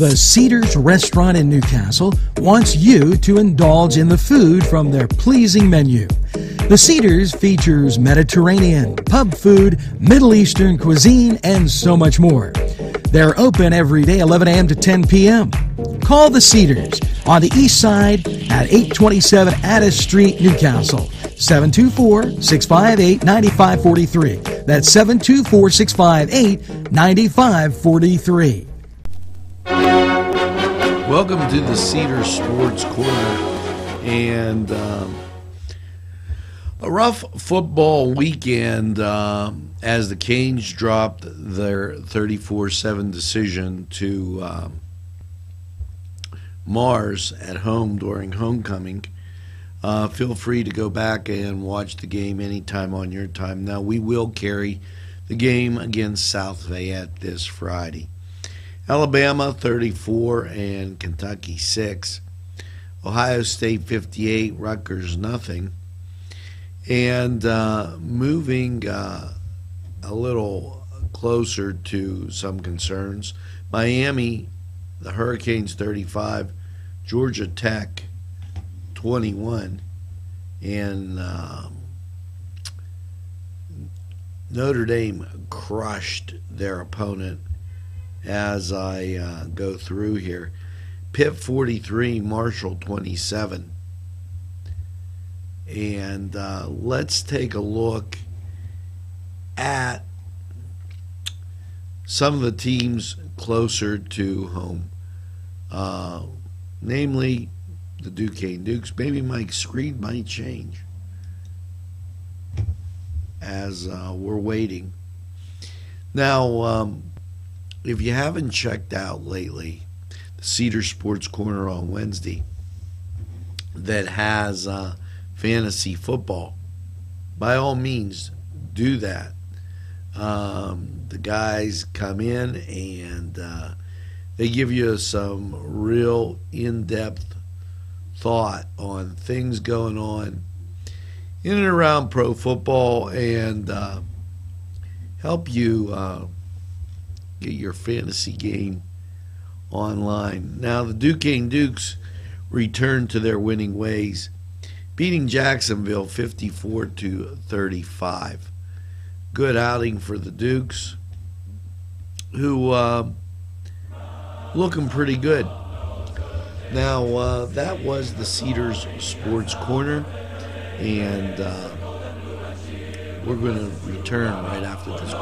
The Cedars Restaurant in Newcastle wants you to indulge in the food from their pleasing menu. The Cedars features Mediterranean, pub food, Middle Eastern cuisine, and so much more. They're open every day 11 a.m. to 10 p.m. Call the Cedars on the east side at 827 Addis Street, Newcastle. 724 658 9543. That's 724 658 9543. Welcome to the Cedar Sports Corner. And um, a rough football weekend um, as the Canes dropped their 34 7 decision to um, Mars at home during homecoming. Uh, feel free to go back and watch the game anytime on your time. Now, we will carry the game against South Fayette this Friday. Alabama 34 and Kentucky 6. Ohio State 58, Rutgers nothing. And uh, moving uh, a little closer to some concerns, Miami, the Hurricanes 35, Georgia Tech 21, and um, Notre Dame crushed their opponent as I uh, go through here. Pitt 43, Marshall 27. And uh, let's take a look at some of the teams closer to home, uh, namely the Duquesne Dukes. Maybe Mike Screed might change as uh, we're waiting. Now, um, if you haven't checked out lately, the Cedar Sports Corner on Wednesday that has uh, fantasy football, by all means, do that. Um, the guys come in and uh, they give you some real in depth thought on things going on in and around pro football and uh, help you uh, get your fantasy game online. Now, the Duquesne Dukes return to their winning ways, beating Jacksonville 54 to 35. Good outing for the Dukes, who uh, looking pretty good. Now, uh, that was the Cedars Sports Corner, and uh, we're going to return right after this.